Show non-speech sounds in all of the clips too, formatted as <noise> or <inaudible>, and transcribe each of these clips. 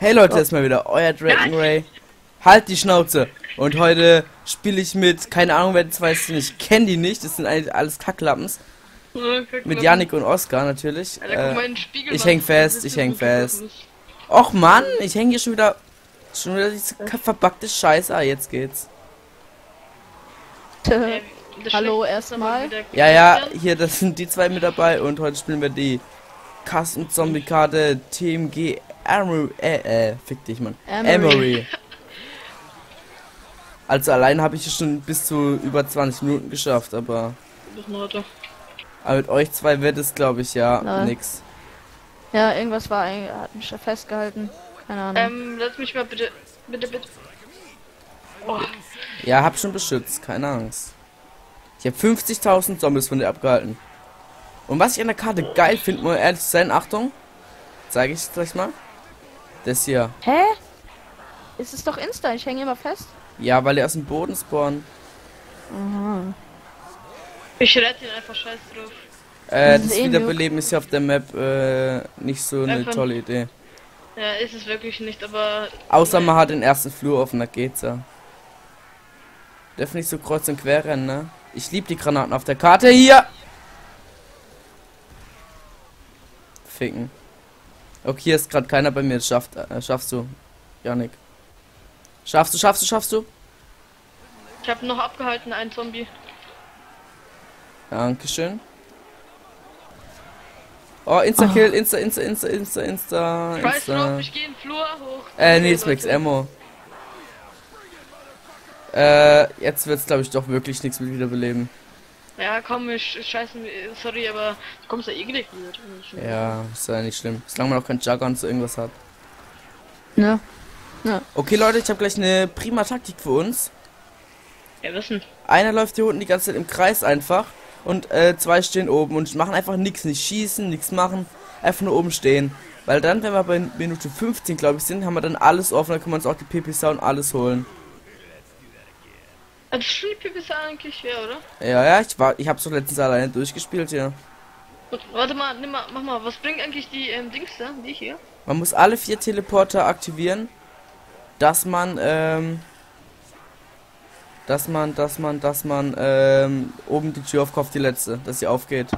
Hey Leute, ist mal wieder euer Dragon Ray. Halt die Schnauze. Und heute spiele ich mit, keine Ahnung, wer das weiß, ich kenne die nicht. Das sind eigentlich alles Kacklappens. Mit Yannick und Oscar natürlich. Alter, guck mal in Äh, ich häng fest, ich häng fest. Och Mann, ich hänge hier schon wieder. Schon wieder diese verbackte Scheiße. Ah, jetzt geht's. Das Hallo, erstmal. wieder Ja, ja, hier, das sind die zwei mit dabei und heute spielen wir die Custom Zombie Karte TMG Amory. Äh, äh, fick dich, Mann. Amory. <laughs> Also allein habe ich es schon bis zu über 20 Minuten geschafft, aber, aber mit euch zwei wird es, glaube ich, ja Nein. nix. Ja, irgendwas war ein- hat mich da festgehalten. Keine Ahnung. Ähm, lass mich mal bitte, bitte, bitte. Oh, Ja, hab schon beschützt, keine Angst. Ich habe 50.000 Zombies von dir abgehalten. Und was ich an der Karte geil finde, mal ehrlich zu sein, Achtung, zeige ich es gleich mal. Das hier. Hä? Es ist doch Insta, ich hänge immer fest. Ja, weil er aus dem Boden spawnen. Aha. ich rette ihn einfach scheiß drauf. Äh, Das das eh Wiederbeleben ist ja auf der Map äh, nicht so eine Einfach- tolle Idee. Ja, ist es wirklich nicht, aber. Außer man hat den ersten Flur offen, da geht's ja. Darf nicht so kreuz und quer rennen, ne? Ich lieb die Granaten auf der Karte hier! Ficken. Okay, hier ist gerade keiner bei mir, das schafft, äh, schaffst du, Janik. Schaffst du, schaffst du, schaffst du? Ich habe noch abgehalten, einen Zombie. Dankeschön. Oh, Insta-Kill, Insta, Insta, Insta, Insta, Insta, Scheiß drauf, Insta. ich gehe in den Flur hoch. Äh, nee, ist Max Ammo. Äh, jetzt wird's glaube ich doch wirklich nichts mit Wiederbeleben. Ja, komm, ich scheiße, sorry, aber du kommst ja eh gleich wieder. Ja, ist ja nicht schlimm. Solange man auch kein Jugger und so irgendwas hat. Ne? Okay, Leute, ich habe gleich eine prima Taktik für uns. Ja, wissen. Einer läuft hier unten die ganze Zeit im Kreis einfach und äh, zwei stehen oben und machen einfach nichts, nicht schießen, nichts machen, einfach nur oben stehen. Weil dann, wenn wir bei Minute 15, glaube ich, sind, haben wir dann alles offen, dann können wir uns auch die PPSA und alles holen. Also die PPC eigentlich, ja, oder? Ja, ja, ich war, ich habe so letztens alleine durchgespielt hier. Und, warte mal, nimm mal, mach mal, was bringt eigentlich die ähm, Dings da, die hier? Man muss alle vier Teleporter aktivieren, dass man, ähm, dass man, dass man, dass man, ähm, oben die Tür aufkauft, die letzte, dass sie aufgeht.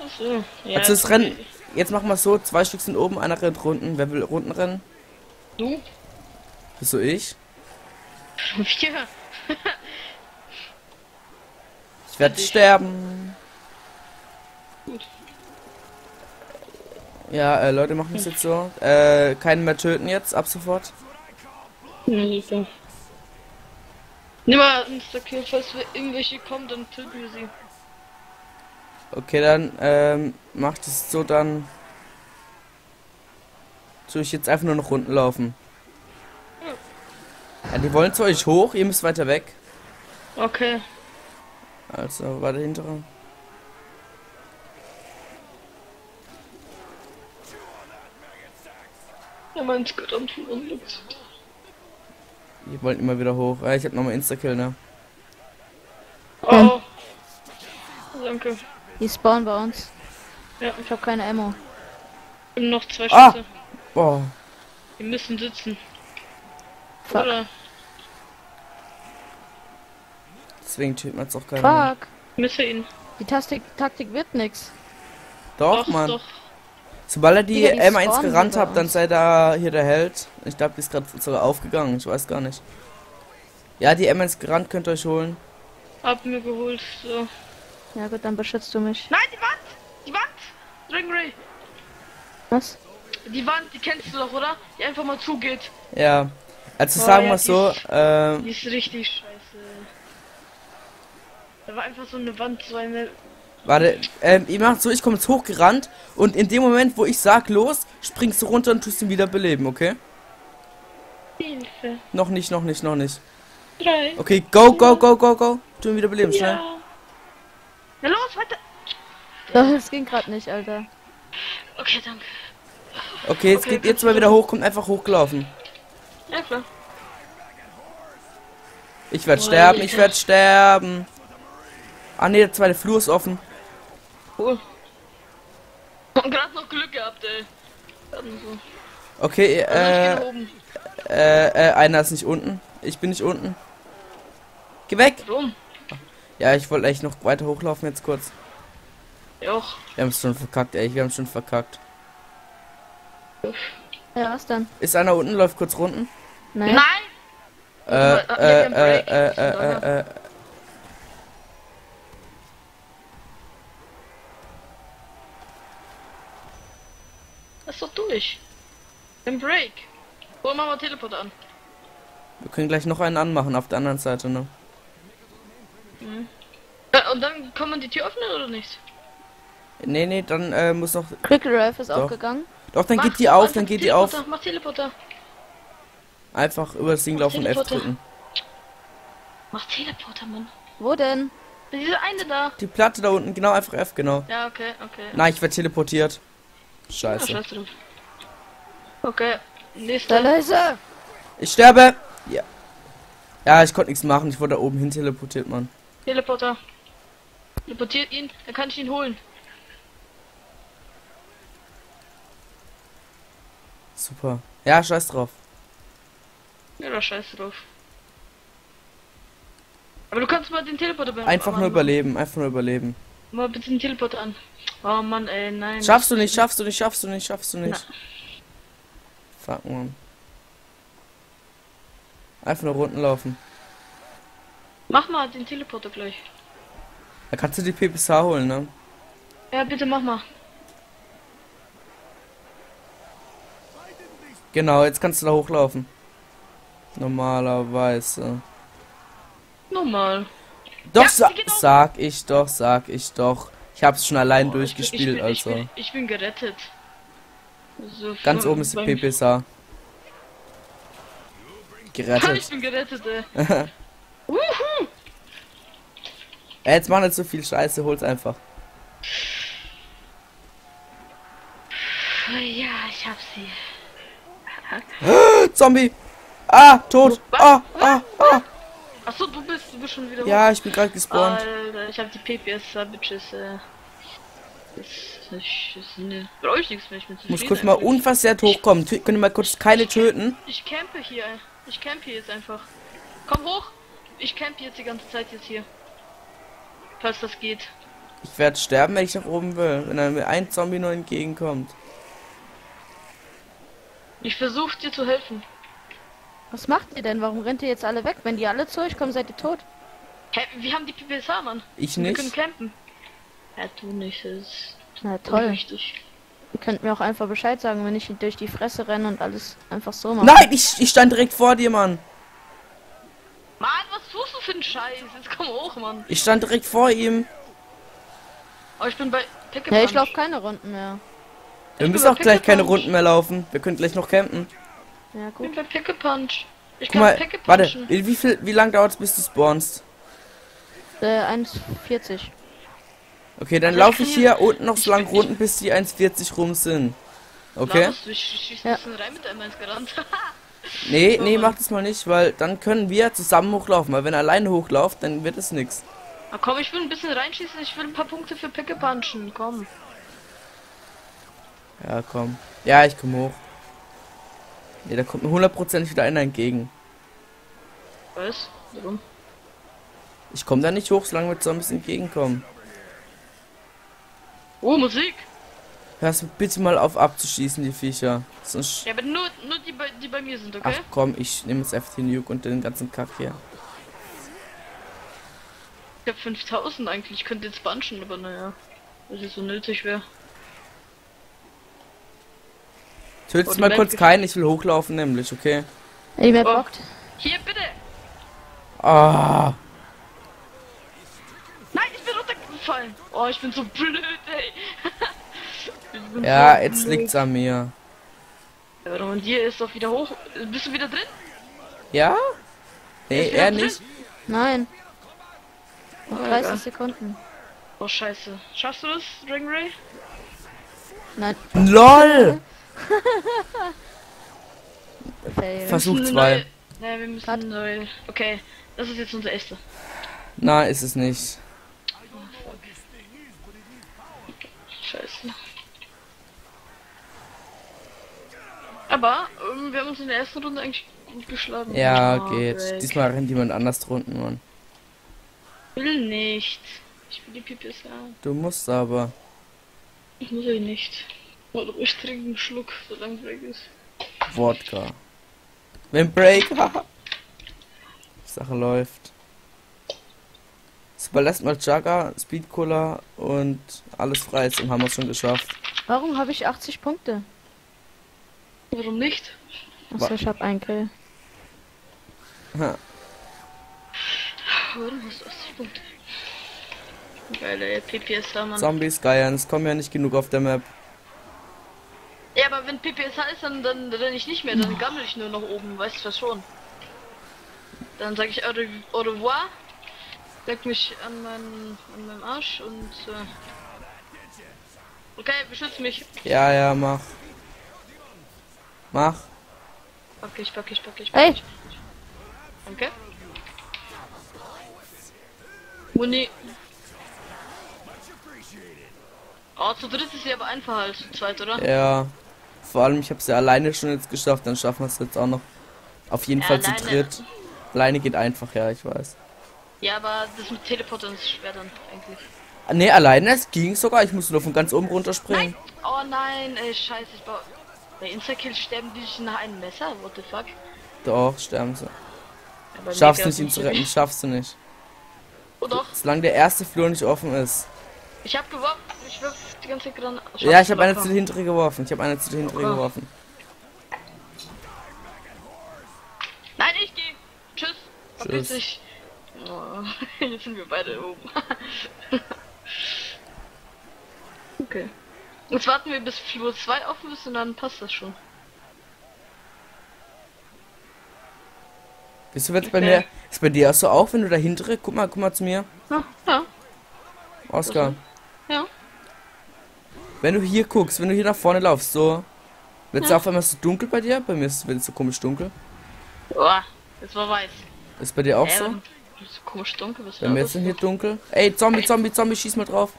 Achso, ja. Also das Rennen, jetzt machen wir so, zwei Stück sind oben, einer rennt Runden. Wer will Runden rennen? Du? Wieso ich? <laughs> Wir? <laughs> Werde sterben. Gut. Ja, äh, Leute machen es jetzt so. Äh, keinen mehr töten jetzt, ab sofort. Ja, super. Nimm mal Insta-Kill, falls wir irgendwelche kommen, dann töten wir sie. Okay, dann, ähm, macht es so, dann tue ich jetzt einfach nur noch Runden laufen. Ja, die wollen zu euch hoch, ihr müsst weiter weg. Okay. Also, war der hintere. Ja, mein Skadant von uns. Die wollen immer wieder hoch. Ja, ich hab nochmal Insta-Kill, ne? Oh. Danke. Die spawnen bei uns. Ja, Ich habe keine Ammo. und noch zwei Ah! Schüsse. Boah. Wir müssen sitzen. Fuck. Oder? Deswegen töten wir jetzt auch keiner. Fuck. Müsse ihn. Die Tastik Taktik wird nix. Doch, Mann. doch. Sobald er die die M1 spawnen gerannt hat, dann sei da hier der Held. Ich glaube, die ist gerade sogar aufgegangen. Ich weiß gar nicht. Ja, die M1 gerannt könnt ihr euch holen. Hab mir geholt. So. Ja gut, dann beschützt du mich. Nein, die Wand! Die Wand! Dragon Ray! Was? Die Wand, die kennst du doch, oder? Die einfach mal zugeht. Ja. Also Oh, sagen ja, wir die so, ist- ähm, Die ist richtig scheiße. Da war einfach so eine Wand, so eine. warte, ähm, ihr macht so, ich komme jetzt hochgerannt und in dem Moment, wo ich sag los, springst du runter und tust ihn wieder beleben, okay? Hilfe. Noch nicht, noch nicht, noch nicht. Drei. Okay, go, go, go, go, go. Tu ihn wieder beleben, schnell. Ja. Na los, weiter. Doch, es ging gerade nicht, Alter. Okay, danke. Okay, jetzt Okay, geht ihr zwei wieder hoch, kommt einfach hochgelaufen. Ja, klar. Ich werde sterben, ich werde sterben. Ah ne, der zweite Flur ist offen. Cool. Und gerade noch Glück gehabt, ey. So. Okay, Also äh, äh, äh, einer ist nicht unten. Ich bin nicht unten. Geh weg! Warum? Ja, ich wollte echt noch weiter hochlaufen jetzt kurz. Ja auch. Wir haben es schon verkackt, ey. Wir haben es schon verkackt. Ja, was dann? Ist einer unten, läuft kurz runden? Nein. Nein! Äh, äh, äh, Break. äh, Von daher. äh, äh, äh. Das ist doch durch. Im Break. Hol mal mal Teleport an. Wir können gleich noch einen anmachen auf der anderen Seite, ne? Äh, und dann kann man die Tür öffnen oder nicht? Nee, nee, dann äh, muss noch. Quick Ralph ist Doch. auch gegangen. Doch, dann Mach geht die auf, einfach dann geht die auf. Teleporter, Mach Teleporter. Einfach über das Ding laufen und F drücken. Mach Teleporter, Mann. Wo denn? Diese eine da. Die Platte da unten, genau, einfach F, genau. Ja, okay, okay. Nein, ich werde teleportiert. Ja, Scheiße. scheiß drauf. Okay, nächster. leise! Ich sterbe! Ja. Ja, ich konnte nichts machen. Ich wurde da oben hin teleportiert, Mann. Teleporter. Teleportiert ihn, dann kann ich ihn holen. Super. Ja, scheiß drauf. Ja, da scheiß drauf. Aber du kannst mal den Teleporter beim Einfach nur überleben, einfach nur überleben. Mal bitte den Teleporter an. Oh Mann, ey, nein. Schaffst du nicht, schaffst du nicht, schaffst du nicht, schaffst du nicht. Fuck, man. Einfach nur Runden laufen. Mach mal den Teleporter gleich. Da kannst du die PPSH holen, ne? Ja, bitte mach mal. Genau, jetzt kannst du da hochlaufen. Normalerweise. Normal. Doch, Ja, sa sag ich doch, sag ich doch. Ich hab's schon allein Oh, ich bin- durchgespielt, ich bin, ich also. bin, ich bin gerettet. So, Ganz oben ist die beim- PPSH. Ha, ich Gerettet. bin gerettet, ey. <laughs> Ey, jetzt mach nicht so viel Scheiße, hol's einfach. Oh Ja, ich hab sie. <gasps> Zombie! Ah, tot! Was? Ah, ah, ah! Achso, du bist, du bist schon wieder Ja, ich bin gerade gespawnt. Alter, ich hab die PPS-Bitches, äh. Ist ne, brauche ich nichts mehr. Ich bin Ich muss kurz mal eigentlich. unversehrt hochkommen. Tö- Könnt ihr mal kurz keine töten? Ich campe hier. Ich campe hier jetzt einfach. Komm hoch! Ich campe jetzt die ganze Zeit jetzt hier. Falls das geht. Ich werde sterben, wenn ich nach oben will. Wenn dann mir ein Zombie nur entgegenkommt. Ich versuche dir zu helfen. Was macht ihr denn? Warum rennt ihr jetzt alle weg? Wenn die alle zu euch kommen, seid ihr tot. Hä, wir haben die PPSH, Mann. Ich Wir können nicht. campen. Ja, du nicht. Das ist Na toll. Richtig. Ihr könnt mir auch einfach Bescheid sagen, wenn ich durch die Fresse renne und alles einfach so mache. Nein, ich, ich stand direkt vor dir, Mann. Mann, was tust du für einen Scheiß? Jetzt komm hoch, Mann. Ich stand direkt vor ihm. Aber ich bin bei Pick Ja, ich laufe keine Runden mehr. Wir müssen auch gleich keine. Runden mehr laufen. Wir können gleich noch campen. Ja, Ich bin gut. bei Pick a Punch. Ich Guck kann mal, Pick warte. Wie viel, wie lang dauert es, bis du spawnst? Äh, 1,40. Okay, dann Also ich laufe kann ich hier- unten noch so ich lang Runden, bis die 1,40 rum sind. Okay? Du? Ich schieß Ja. rein mit einem eins gerannt. <laughs> <laughs> Nee, So, nee, mach das mal nicht, weil dann können wir zusammen hochlaufen. Weil wenn er alleine hochlauft, dann wird es nix. Na komm, ich will ein bisschen reinschießen. Ich will ein paar Punkte für Pick a Punchen. Komm. Ja, komm. Ja, ich komm hoch. Nee, da kommt mir hundertprozentig wieder einer entgegen. Was? Warum? Ich komme da nicht hoch, solange wir Zombies entgegenkommen. Oh, Musik. Hörst du bitte mal auf abzuschießen, die Viecher. Sonst... Ja, aber nur, nur die, bei, die bei mir sind, okay? Ach komm, ich nehme jetzt einfach den Nuke und den ganzen Kack hier. Ich hab 5000 eigentlich. Ich könnte jetzt bunchen, aber naja. Das ist so nötig wäre. Tötest Oh, mal kurz keinen, ich will hochlaufen nämlich, okay? Ey, wer Oh. bockt? Hier, bitte! Ah, Nein, ich bin runtergefallen! Oh, ich bin so blöd, ey! <laughs> Ich bin ja, so jetzt blöd. liegt's an mir. Ja, und hier ist doch wieder hoch. Bist du wieder drin? Ja? Nee, er drin? nicht. Nein. Noch Oh, 30 egal. Sekunden. Oh, scheiße. Schaffst du das, Dragon Ray? Nein. LOL! Versuch müssen zwei. Neue... Nein, wir müssen neu. Okay, das ist jetzt unser erster. Nein, ist es nicht. Scheiße. Aber ähm, wir haben uns in der ersten Runde eigentlich gut geschlagen. Ja, Oh, geht. Drake. Diesmal rennt jemand anders drunten, Mann. will nicht. Ich will die PPSA. Du musst aber. Ich muss ich nicht. Oder ich trinke einen Schluck, solange Break ist. Wodka. Wenn Break. <laughs> haha. Sache läuft. Jetzt überlässt mal Jagger, Speed Cola und alles frei ist und haben wir es schon geschafft. Warum habe ich 80 Punkte? Warum nicht? Achso, ich habe einen Kill. Ha. Warum hast du 80 Punkte? Geile PPSA, Mann. Zombies, Geiern, es kommen ja nicht genug auf der Map. Ja, aber wenn PPSA ist, dann, dann renne ich nicht mehr, dann gammel ich nur nach oben, weißt du was schon. Dann sage ich au re- au revoir, leg mich an meinen, an meinem Arsch und äh, Okay, beschütz mich. Ja, ja, mach. Mach. Pack ich, pack ich, pack ich, pack Ey. ich. Danke. Muni. Oh, zu dritt ist sie aber einfacher als zu zweit, oder? Ja. Vor allem, ich habe es ja alleine schon jetzt geschafft, dann schaffen wir es jetzt auch noch. Auf jeden Ja, Fall zu alleine. dritt. Alleine geht einfach, ja, ich weiß. Ja, aber das mit Teleportern ist schwer dann eigentlich. Ne, alleine, es ging sogar. Ich musste nur von ganz oben runterspringen. Nein! Oh nein, ey, scheiße, ich baue. Bei Insta-Kill sterben die sich nach einem Messer? What the fuck? Doch, sterben sie. Ja, Schaffst gab's nicht, ihn zu retten, schaffst du nicht. Oh doch, Solange der erste Flur nicht offen ist. Ich hab geworfen, ich wirf die ganze Zeit Granaten. Ja, ich habe eine zu der hintere geworfen. Ich habe eine zu hintere Okay. geworfen. Nein, ich geh! Tschüss! Verpiss dich! Oh, <laughs> jetzt sind wir beide oben. <laughs> okay. Jetzt warten wir bis Flur 2 offen ist und dann passt das schon. Bist du jetzt bei Okay. mir? Ist bei dir auch so auch, wenn du da hintere? Guck mal, guck mal zu mir. Ja, ja, Oskar. Ja. Wenn du hier guckst, wenn du hier nach vorne laufst, so. Wird es auf einmal so dunkel bei dir? Bei mir ist es so komisch dunkel. Boah, das war weiß. Ist bei dir auch Äh, so? Ist komisch dunkel, was Bei war mir ist es hier dunkel. Ey, Zombie, Zombie, Zombie, schieß mal drauf.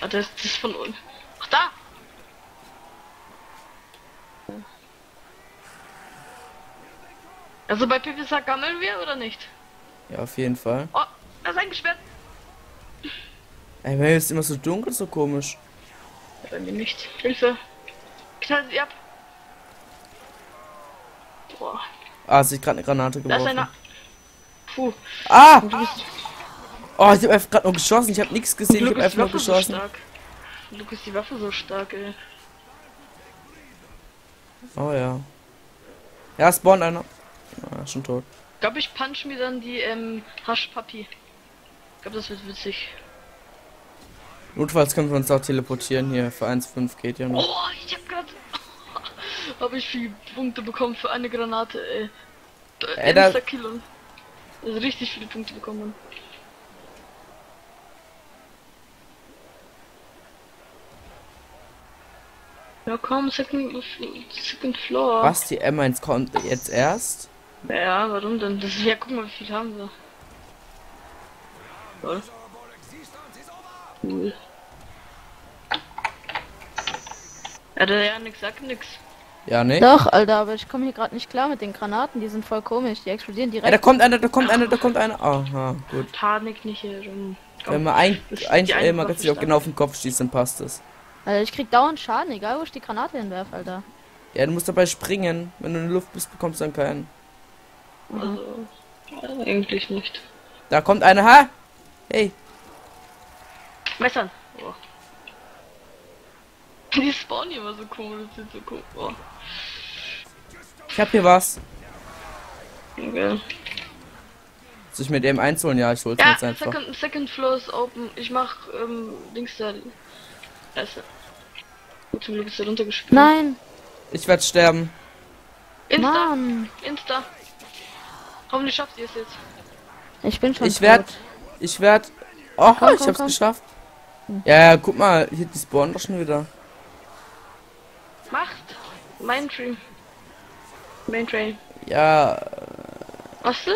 Ah, das, das ist von unten. Ach, da! Also bei Pipisa gammeln wir oder nicht? Ja, auf jeden Fall. Oh, er ist eingesperrt. Ey, mir ist immer so dunkel, so komisch. Ja, bei mir nicht. Hilfe. Knall sie ab. Boah, Ah, sie hat gerade eine Granate da ist geworfen. einer. Puh. Ah! Oh, ich habe einfach gerade nur geschossen. Ich habe nichts gesehen. Ich Glück ist die einfach nur Waffe so geschossen. stark. Glück ist die Waffe so stark, ey. Oh ja. Ja, spawn einer. Ah, schon tot. Ich glaube, ich punch mir dann die ähm, Haschpapi. Ich glaube, das wird witzig. Notfalls können wir uns auch teleportieren hier. Für 1,5 geht ja noch. Oh, ich hab grad. <laughs> habe ich viele Punkte bekommen für eine Granate, ey. Ey, da-. Also richtig viele Punkte bekommen. Ja komm, second, second floor. Was? Die M1 kommt jetzt erst? Ja, warum denn? Das ist ja, guck mal, wie viel haben wir. Toll. Cool. Ja, der Janik sagt nix. Ja, ne? Doch, Alter, aber ich komme hier gerade nicht klar mit den Granaten. Die sind voll komisch. Die explodieren Ey, da direkt. kommt einer, da kommt einer, da kommt einer. Aha, gut. Panik nicht hier rum. Wenn man ein, Das ein sich auch stark. genau auf den Kopf schießt, dann passt es. Alter, ich krieg dauernd Schaden, egal wo ich die Granate hinwerf, Alter. Ja, du musst dabei springen. Wenn du in der Luft bist, bekommst du dann keinen. Also, ja, eigentlich nicht. Da kommt einer, ha? Hey, Messern. Oh. <laughs> Die spawnen hier immer so komisch, sind so komisch. Oh. ich hab hier was. Okay. Soll ich mir dem einholen? Ja, ich hol's mir Ja, jetzt einfach. second, second floor ist open. Ich mach ähm, links da. Also. Gut, zum Glück ist er runtergespielt. Nein, Ich werde sterben. Insta! Mann. Insta! Hoffentlich schafft ihr es jetzt. Ich bin schon Ich werd, tot. ich werd. Oh, Komm, ich komm, hab's komm. geschafft. Ja, ja, guck mal, hier die spawnen doch schon wieder. Macht! Maintrain. Maintrain. Ja, Was du?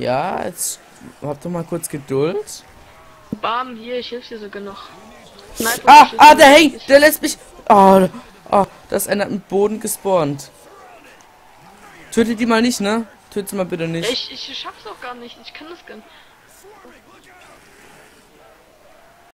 ja, jetzt hab doch mal kurz Geduld. Bam, hier, ich hilf dir sogar noch. Sniper Ah, ah, der hängt, der lässt mich. Oh, Oh, das ändert mit Boden gespawnt. Tötet die mal nicht, ne? Tötet sie mal bitte nicht. ich, ich schaff's auch gar nicht. Ich kann das gar nicht.